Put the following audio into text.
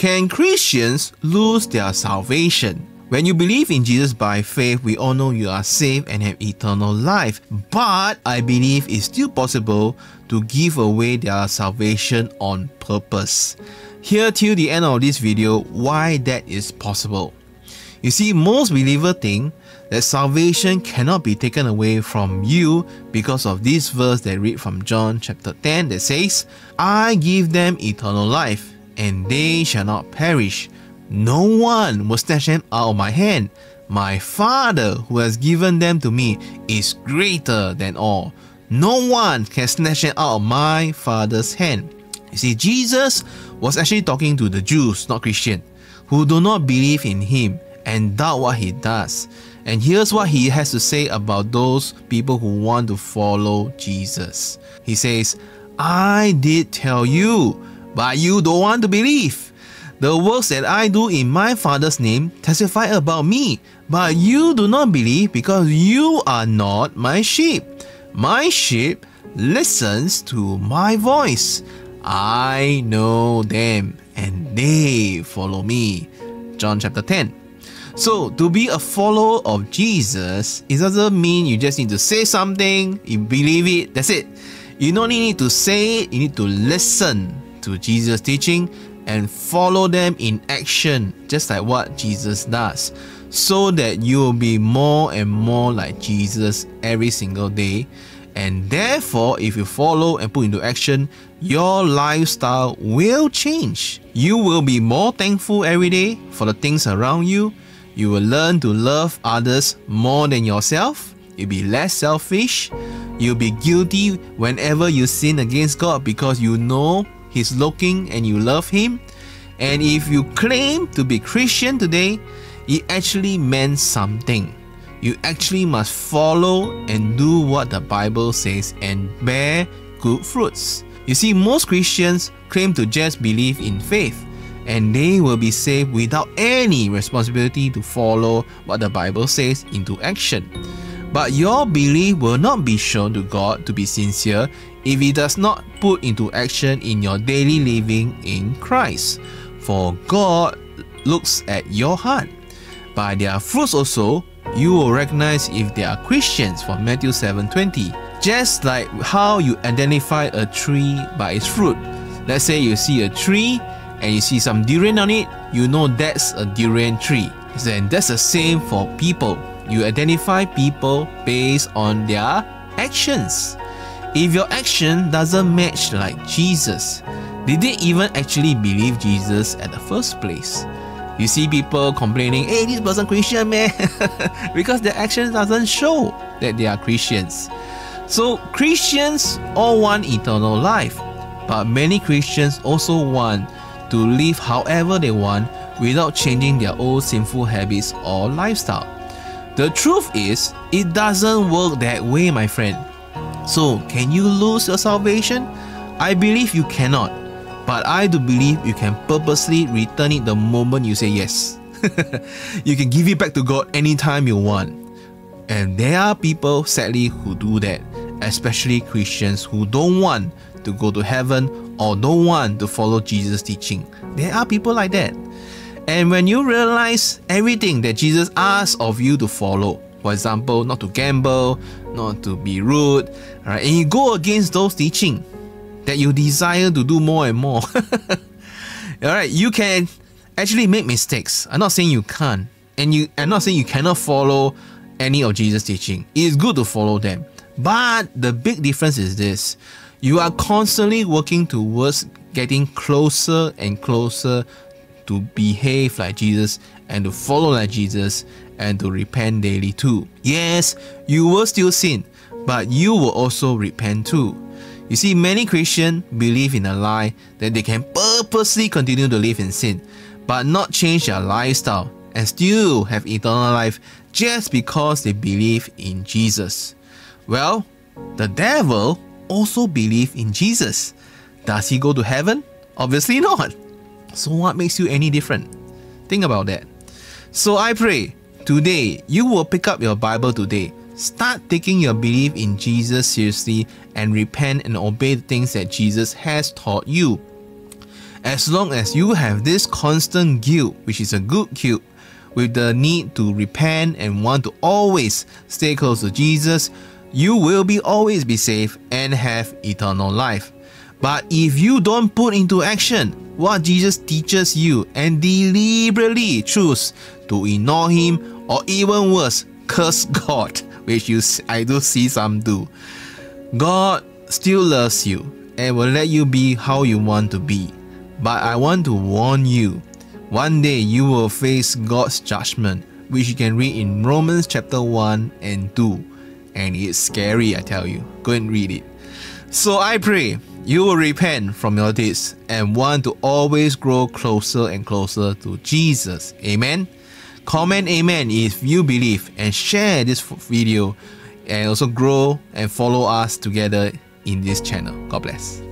Can Christians lose their salvation? When you believe in Jesus by faith, we all know you are saved and have eternal life. But I believe it's still possible to give away their salvation on purpose. Here till the end of this video why that is possible. You see, most believers think that salvation cannot be taken away from you because of this verse that read from John chapter 10 that says, I give them eternal life, and they shall not perish. No one will snatch them out of my hand. My Father who has given them to me is greater than all. No one can snatch them out of my Father's hand. You see, Jesus was actually talking to the Jews, not Christian, who do not believe in him and doubt what he does. And here's what he has to say about those people who want to follow Jesus. He says, I did tell you, but you don't want to believe. The works that I do in my Father's name testify about me, but you do not believe because you are not my sheep. My sheep listens to my voice. I know them and they follow me. John chapter 10. So, to be a follower of Jesus, it doesn't mean you just need to say something, you believe it, that's it. You don't need to say it, you need to listen to Jesus' teaching and follow them in action, just like what Jesus does, so that you will be more and more like Jesus every single day. And therefore, if you follow and put into action, your lifestyle will change. You will be more thankful every day for the things around you you will learn to love others more than yourself. You'll be less selfish. You'll be guilty whenever you sin against God because you know He's looking and you love Him. And if you claim to be Christian today, it actually meant something. You actually must follow and do what the Bible says and bear good fruits. You see, most Christians claim to just believe in faith, and they will be saved without any responsibility to follow what the Bible says into action. But your belief will not be shown to God to be sincere if it does not put into action in your daily living in Christ. For God looks at your heart. By their fruits also, you will recognize if they are Christians from Matthew 7:20. Just like how you identify a tree by its fruit. Let's say you see a tree and you see some durian on it, you know that's a durian tree. Then that's the same for people. You identify people based on their actions. If your action doesn't match like Jesus, did they even actually believe Jesus at the first place? You see people complaining, hey, this person Christian man, because their actions doesn't show that they are Christians. So Christians all want eternal life, but many Christians also want to live however they want without changing their old sinful habits or lifestyle. The truth is, it doesn't work that way, my friend. So, can you lose your salvation? I believe you cannot, but I do believe you can purposely return it the moment you say yes. you can give it back to God anytime you want. And there are people, sadly, who do that, especially Christians who don't want to go to heaven or don't want to follow Jesus' teaching. There are people like that. And when you realize everything that Jesus asks of you to follow, for example, not to gamble, not to be rude, right, and you go against those teaching that you desire to do more and more, all right, you can actually make mistakes. I'm not saying you can't, and you I'm not saying you cannot follow any of Jesus' teaching. It is good to follow them, but the big difference is this: you are constantly working towards getting closer and closer to behave like Jesus and to follow like Jesus and to repent daily too. Yes, you will still sin, but you will also repent too. You see, many Christians believe in a lie that they can purposely continue to live in sin, but not change their lifestyle and still have eternal life just because they believe in Jesus. Well, the devil also believe in Jesus. Does he go to heaven? Obviously not. So, what makes you any different? Think about that. So, I pray today you will pick up your Bible today. Start taking your belief in Jesus seriously and repent and obey the things that Jesus has taught you. As long as you have this constant guilt, which is a good guilt, with the need to repent and want to always stay close to Jesus, you will be always be safe and have eternal life. But if you don't put into action what Jesus teaches you and deliberately choose to ignore him or even worse, curse God, which you I do see some do. God still loves you and will let you be how you want to be. But I want to warn you, one day you will face God's judgment, which you can read in Romans chapter 1 and 2. And it's scary, I tell you. Go and read it. So I pray you will repent from your deeds and want to always grow closer and closer to Jesus. Amen. Comment amen if you believe and share this video and also grow and follow us together in this channel. God bless.